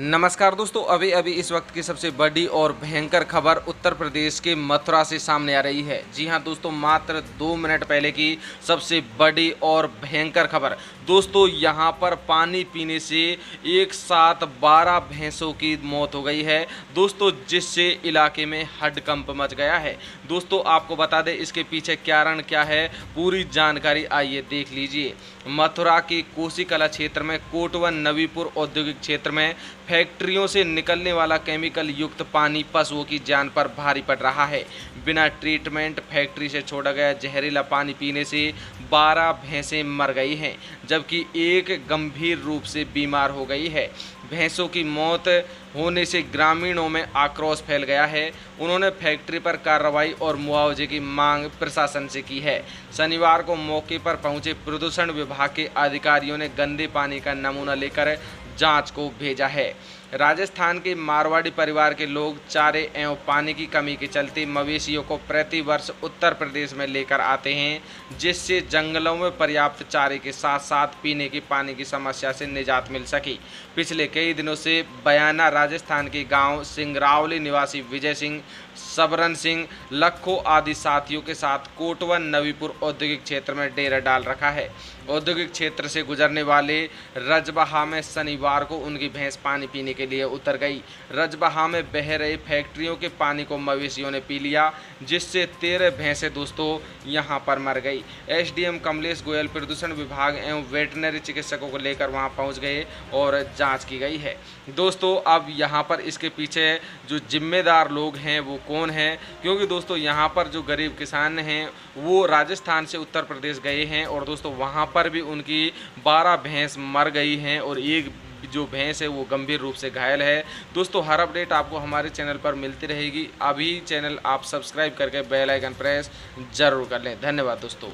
नमस्कार दोस्तों अभी अभी इस वक्त की सबसे बड़ी और भयंकर खबर उत्तर प्रदेश के मथुरा से सामने आ रही है। जी हाँ दोस्तों, मात्र दो मिनट पहले की सबसे बड़ी और भयंकर खबर। दोस्तों, यहाँ पर पानी पीने से एक साथ बारह भैंसों की मौत हो गई है। दोस्तों, जिससे इलाके में हडकंप मच गया है। दोस्तों, आपको बता दें, इसके पीछे कारण क्या है, पूरी जानकारी आइए देख लीजिए। मथुरा के कोसी कला क्षेत्र में, कोटवन नवीपुर औद्योगिक क्षेत्र में फैक्ट्रियों से निकलने वाला केमिकल युक्त पानी पशुओं की जान पर भारी पड़ रहा है। बिना ट्रीटमेंट फैक्ट्री से छोड़ा गया जहरीला पानी पीने से 12 भैंसें मर गई हैं, जबकि एक गंभीर रूप से बीमार हो गई है। भैंसों की मौत होने से ग्रामीणों में आक्रोश फैल गया है। उन्होंने फैक्ट्री पर कार्रवाई और मुआवजे की मांग प्रशासन से की है। शनिवार को मौके पर पहुँचे प्रदूषण विभाग के अधिकारियों ने गंदे पानी का नमूना लेकर जाँच को भेजा है। राजस्थान के मारवाड़ी परिवार के लोग चारे एवं पानी की कमी के चलते मवेशियों को प्रति वर्ष उत्तर प्रदेश में लेकर आते हैं, जिससे जंगलों में पर्याप्त चारे के साथ साथ पीने के पानी की समस्या से निजात मिल सकी। पिछले कई दिनों से बयाना राजस्थान के गाँव सिंगरावली निवासी विजय सिंह, सबरन सिंह, लखो आदि साथियों के साथ कोटवन नवीपुर औद्योगिक क्षेत्र में डेरा डाल रखा है। औद्योगिक क्षेत्र से गुजरने वाले रजबहा में शनिवार को उनकी भैंस पानी पीने के लिए उतर गई। रजबहा में बह रहे फैक्ट्रियों के पानी को मवेशियों ने पी लिया, जिससे तेरह भैंसें दोस्तों यहाँ पर मर गई। एसडीएम कमलेश गोयल प्रदूषण विभाग एवं वेटनरी चिकित्सकों को लेकर वहाँ पहुँच गए और जाँच की गई है। दोस्तों, अब यहाँ पर इसके पीछे जो जिम्मेदार लोग हैं वो कौन है? क्योंकि दोस्तों, यहाँ पर जो गरीब किसान हैं, वो राजस्थान से उत्तर प्रदेश गए हैं और दोस्तों, वहाँ पर भी उनकी बारह भैंस मर गई हैं और एक जो भैंस है वो गंभीर रूप से घायल है। दोस्तों, हर अपडेट आपको हमारे चैनल पर मिलती रहेगी। अभी चैनल आप सब्सक्राइब करके बेल आइकन प्रेस ज़रूर कर लें। धन्यवाद दोस्तों।